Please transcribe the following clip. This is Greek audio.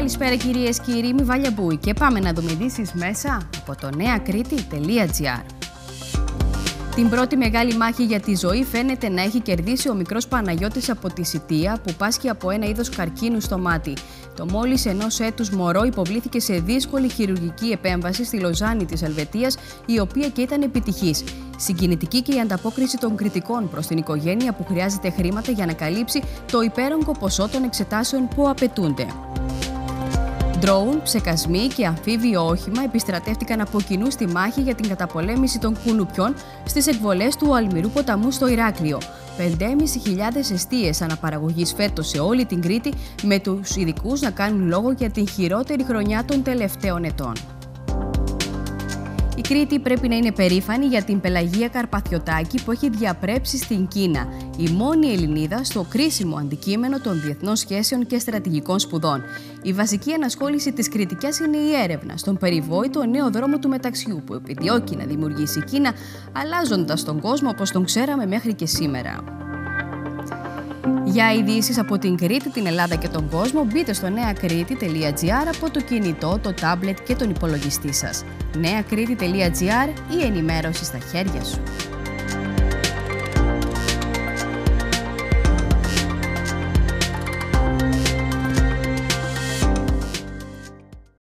Καλησπέρα κυρίες και κύριοι, είμαι Βάλια Μπούη και πάμε να δούμε ειδήσεις μέσα από το νεακρήτη.gr. Την πρώτη μεγάλη μάχη για τη ζωή φαίνεται να έχει κερδίσει ο μικρός Παναγιώτης από τη Σιτία που πάσχει από ένα είδος καρκίνου στο μάτι. Το μόλις ενός έτους μωρό υποβλήθηκε σε δύσκολη χειρουργική επέμβαση στη Λοζάνη της Ελβετίας η οποία και ήταν επιτυχής. Συγκινητική και η ανταπόκριση των κριτικών προς την οικογένεια που χρειάζεται χρήματα για να καλύψει το υπέρογκο ποσό των εξετάσεων που απαιτούνται. Ντρόουν, ψεκασμοί και αμφίβιο όχημα επιστρατεύτηκαν από κοινού στη μάχη για την καταπολέμηση των κουνουπιών στις εκβολές του Αλμυρού ποταμού στο Ηράκλειο. 5.500 εστίες αναπαραγωγής φέτος σε όλη την Κρήτη, με τους ειδικούς να κάνουν λόγο για την χειρότερη χρονιά των τελευταίων ετών. Η Κρήτη πρέπει να είναι περήφανη για την Πελαγία Καρπαθιωτάκη που έχει διαπρέψει στην Κίνα, η μόνη Ελληνίδα στο κρίσιμο αντικείμενο των διεθνών σχέσεων και στρατηγικών σπουδών. Η βασική ανασχόληση της Κρητικιά είναι η έρευνα στον περιβόητο νέο δρόμο του μεταξιού που επιδιώκει να δημιουργήσει η Κίνα, αλλάζοντας τον κόσμο όπως τον ξέραμε μέχρι και σήμερα. Για ειδήσεις από την Κρήτη, την Ελλάδα και τον κόσμο, μπείτε στο νεακρήτη.gr από το κινητό, το τάμπλετ και τον υπολογιστή σας. νεακρήτη.gr η ενημέρωση στα χέρια σου.